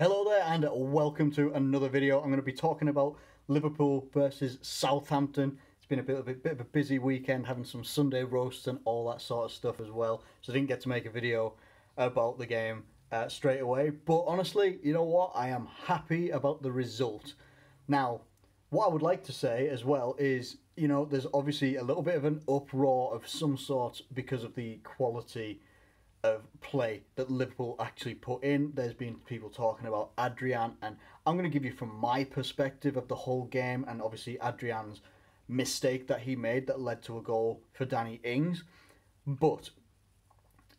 Hello there and welcome to another video. I'm going to be talking about Liverpool versus Southampton. It's been a bit of a bit of a busy weekend having some Sunday roasts and all that sort of stuff as well. So I didn't get to make a video about the game uh, straight away. But honestly, you know what? I am happy about the result. Now, what I would like to say as well is, you know, there's obviously a little bit of an uproar of some sort because of the quality of play that Liverpool actually put in. There's been people talking about Adrian, and I'm going to give you from my perspective of the whole game, and obviously Adrian's mistake that he made that led to a goal for Danny Ings. But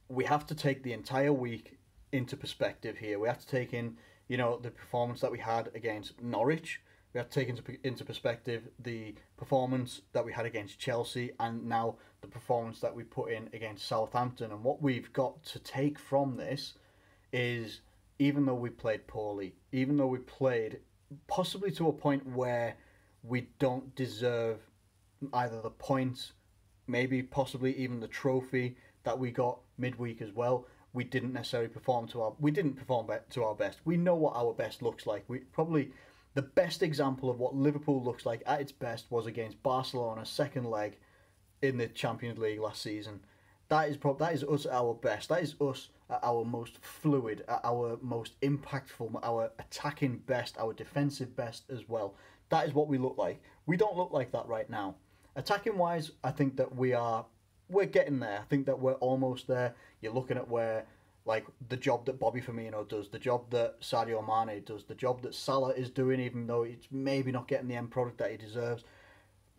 we have to take the entire week into perspective here. We have to take in, you know, the performance that we had against Norwich we have to take into, into perspective the performance that we had against Chelsea and now the performance that we put in against Southampton. And what we've got to take from this is even though we played poorly, even though we played possibly to a point where we don't deserve either the points, maybe possibly even the trophy that we got midweek as well. We didn't necessarily perform to our we didn't perform to our best. We know what our best looks like. We probably the best example of what Liverpool looks like at its best was against Barcelona second leg in the Champions League last season. That is prob- that is us at our best. That is us at our most fluid, at our most impactful, our attacking best, our defensive best as well. That is what we look like. We don't look like that right now. Attacking wise, I think that we are we're getting there. I think that we're almost there. You're looking at where like the job that Bobby Firmino does, the job that Sadio Mane does, the job that Salah is doing, even though it's maybe not getting the end product that he deserves.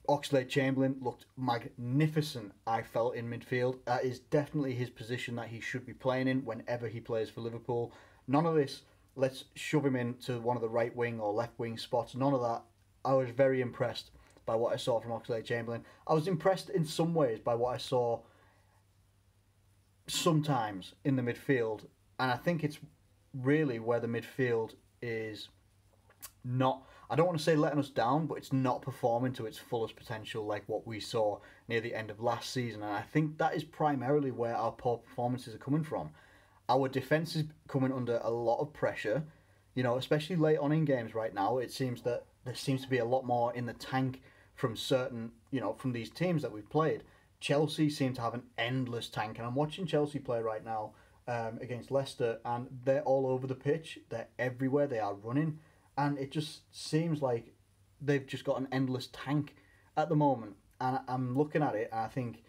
Oxlade Chamberlain looked magnificent, I felt, in midfield. That is definitely his position that he should be playing in whenever he plays for Liverpool. None of this, let's shove him into one of the right wing or left wing spots. None of that. I was very impressed by what I saw from Oxlade Chamberlain. I was impressed in some ways by what I saw sometimes in the midfield, and I think it's really where the midfield is not. I don't want to say letting us down, but it's not performing to its fullest potential like what we saw near the end of last season. And I think that is primarily where our poor performances are coming from. Our defence is coming under a lot of pressure, you know, especially late on in games right now. It seems that there seems to be a lot more in the tank from certain, you know, from these teams that we've played. Chelsea seem to have an endless tank, and I'm watching Chelsea play right now um, against Leicester, and they're all over the pitch. They're everywhere. They are running, and it just seems like they've just got an endless tank at the moment. And I'm looking at it, and I think,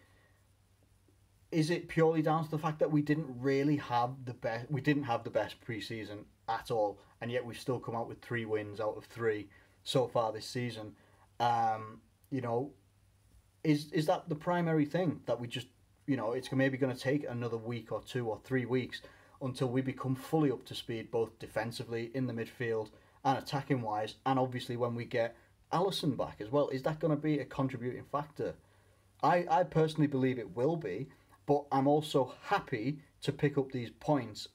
is it purely down to the fact that we didn't really have the best? We didn't have the best preseason at all, and yet we've still come out with three wins out of three so far this season. Um, you know, is is that the primary thing that we just you know it's maybe going to take another week or two or three weeks until we become fully up to speed both defensively in the midfield and attacking wise and obviously when we get Alisson back as well. Is that going to be a contributing factor? I I personally believe it will be but I'm also happy to pick up these points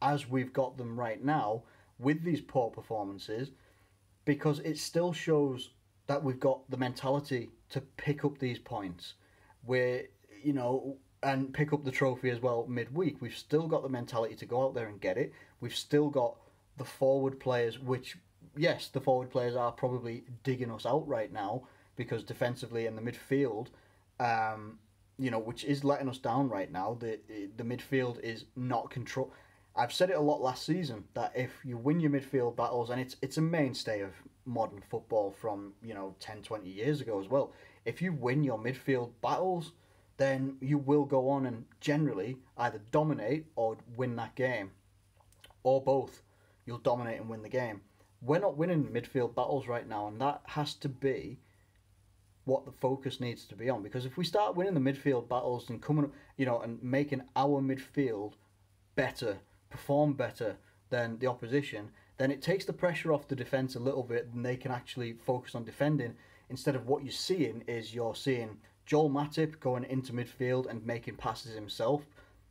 as we've got them right now with these poor performances because it still shows that we've got the mentality to pick up these points. Where you know and pick up the trophy as well midweek. We've still got the mentality to go out there and get it. We've still got the forward players which yes the forward players are probably digging us out right now because defensively in the midfield um, you know which is letting us down right now. The the midfield is not control I've said it a lot last season that if you win your midfield battles, and it's it's a mainstay of modern football from you know 10, 20 years ago as well. If you win your midfield battles, then you will go on and generally either dominate or win that game, or both. You'll dominate and win the game. We're not winning midfield battles right now, and that has to be what the focus needs to be on. Because if we start winning the midfield battles and coming, you know, and making our midfield better perform better than the opposition, then it takes the pressure off the defence a little bit and they can actually focus on defending instead of what you're seeing is you're seeing Joel Matip going into midfield and making passes himself,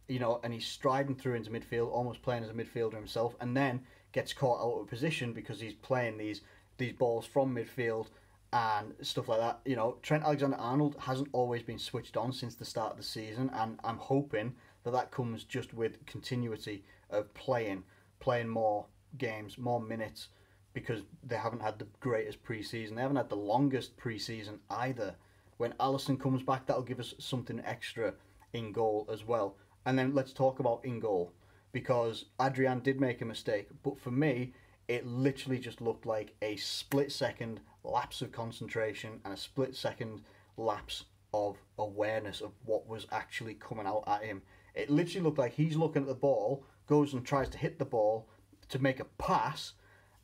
you know, and he's striding through into midfield, almost playing as a midfielder himself, and then gets caught out of position because he's playing these these balls from midfield and stuff like that. You know, Trent Alexander Arnold hasn't always been switched on since the start of the season, and I'm hoping that that comes just with continuity of playing, playing more games, more minutes, because they haven't had the greatest preseason. They haven't had the longest preseason either. When Alisson comes back, that'll give us something extra in goal as well. And then let's talk about in goal because Adrian did make a mistake, but for me, it literally just looked like a split second lapse of concentration and a split second lapse of awareness of what was actually coming out at him. It literally looked like he's looking at the ball, goes and tries to hit the ball to make a pass,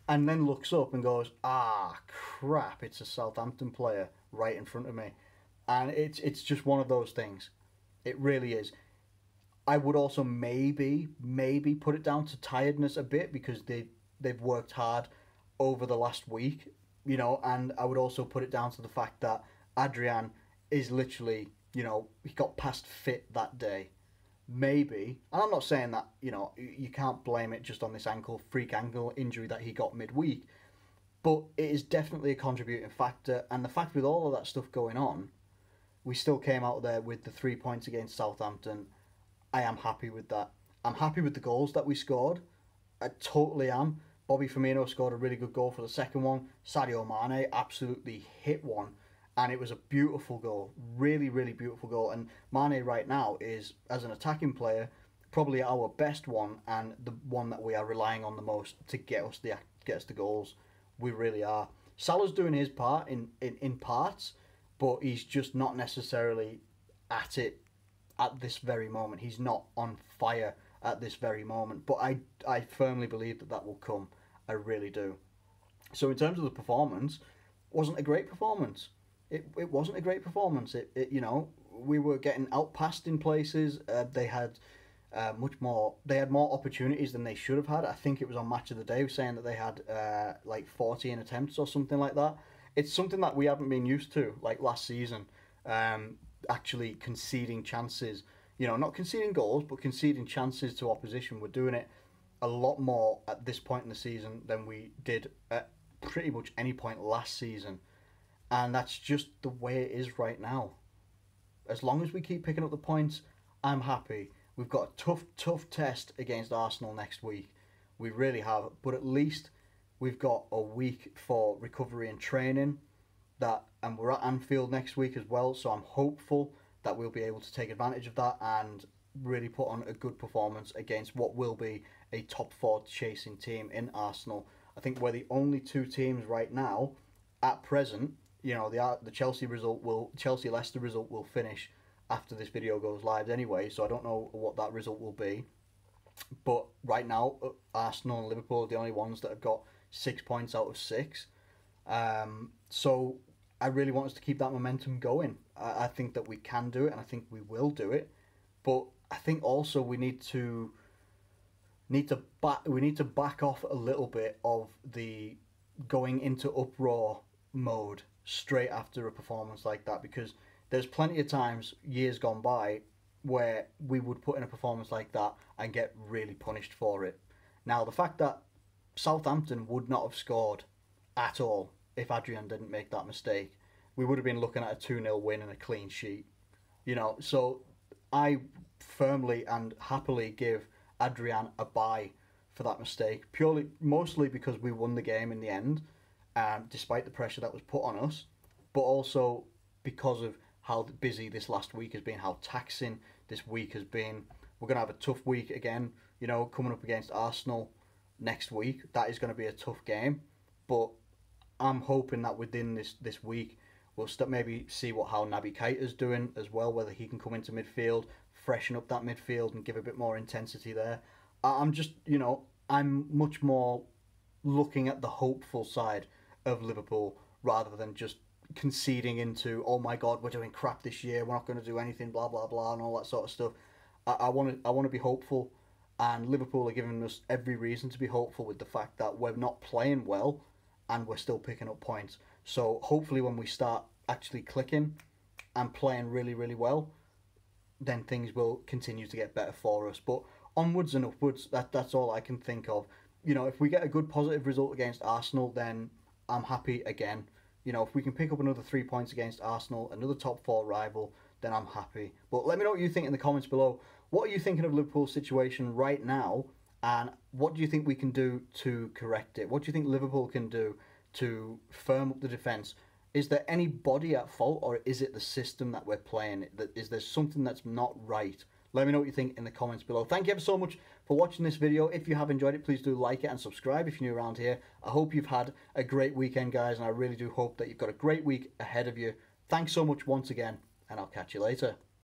and then looks up and goes, "Ah, crap! It's a Southampton player right in front of me," and it's it's just one of those things. It really is. I would also maybe maybe put it down to tiredness a bit because they they've worked hard over the last week, you know, and I would also put it down to the fact that Adrian is literally, you know, he got passed fit that day. Maybe, and I'm not saying that, you know, you can't blame it just on this ankle, freak ankle injury that he got midweek, but it is definitely a contributing factor. And the fact with all of that stuff going on, we still came out there with the three points against Southampton. I am happy with that. I'm happy with the goals that we scored. I totally am. Bobby Firmino scored a really good goal for the second one. Sadio Mane absolutely hit one, and it was a beautiful goal. Really, really beautiful goal. And Mane right now is, as an attacking player, probably our best one and the one that we are relying on the most to get us the get us the goals. We really are. Salah's doing his part in, in, in parts, but he's just not necessarily at it at this very moment. He's not on fire at this very moment. But I, I firmly believe that that will come. I really do. So in terms of the performance, wasn't a great performance. It, it wasn't a great performance. It, it you know we were getting outpassed in places. Uh, they had uh, much more. They had more opportunities than they should have had. I think it was on Match of the Day saying that they had uh, like fourteen attempts or something like that. It's something that we haven't been used to like last season. Um, actually conceding chances you know, not conceding goals, but conceding chances to opposition. We're doing it a lot more at this point in the season than we did at pretty much any point last season. And that's just the way it is right now. As long as we keep picking up the points, I'm happy. We've got a tough, tough test against Arsenal next week. We really have. But at least we've got a week for recovery and training. That and we're at Anfield next week as well. So I'm hopeful that we'll be able to take advantage of that and really put on a good performance against what will be a top four chasing team in Arsenal. I think we're the only two teams right now at present. You know, the the Chelsea result will Chelsea Leicester result will finish after this video goes live anyway. So I don't know what that result will be. But right now, uh, Arsenal and Liverpool are the only ones that have got six points out of six. Um, so I really want us to keep that momentum going. I, I think that we can do it, and I think we will do it. But I think also we need to need to back we need to back off a little bit of the going into uproar mode straight after a performance like that because there's plenty of times years gone by where we would put in a performance like that and get really punished for it. Now the fact that Southampton would not have scored at all if Adrian didn't make that mistake we would have been looking at a 2 0 win and a clean sheet. You know, so I firmly and happily give Adrian a bye for that mistake, purely, mostly because we won the game in the end, um, despite the pressure that was put on us, but also because of how busy this last week has been, how taxing this week has been. We're going to have a tough week again, you know, coming up against Arsenal next week. That is going to be a tough game, but I'm hoping that within this, this week We'll start maybe see what how Naby Keita's doing as well, whether he can come into midfield, freshen up that midfield, and give a bit more intensity there. I'm just, you know, I'm much more looking at the hopeful side of Liverpool rather than just conceding into, oh my God, we're doing crap this year, we're not going to do anything, blah blah blah, and all that sort of stuff. I want to, I want to be hopeful, and Liverpool are giving us every reason to be hopeful with the fact that we're not playing well, and we're still picking up points. So hopefully, when we start actually clicking and playing really, really well, then things will continue to get better for us. But onwards and upwards, that that's all I can think of. You know, if we get a good positive result against Arsenal, then I'm happy again. You know, if we can pick up another three points against Arsenal, another top four rival, then I'm happy. But let me know what you think in the comments below. What are you thinking of Liverpool's situation right now? And what do you think we can do to correct it? What do you think Liverpool can do to firm up the defence? Is there anybody at fault, or is it the system that we're playing? That is there something that's not right? Let me know what you think in the comments below. Thank you ever so much for watching this video. If you have enjoyed it, please do like it and subscribe if you're new around here. I hope you've had a great weekend, guys, and I really do hope that you've got a great week ahead of you. Thanks so much once again, and I'll catch you later.